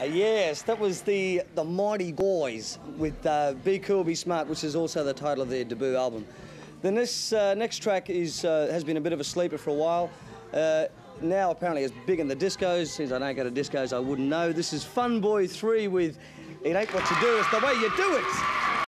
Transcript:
Uh, yes, that was the the Mighty Boys with uh, "Be Cool, Be Smart," which is also the title of their debut album. Then this uh, next track is uh, has been a bit of a sleeper for a while. Uh, now apparently it's big in the discos. Since I don't go to discos, I wouldn't know. This is Fun Boy 3 with "It Ain't What You Do, It's the Way You Do It."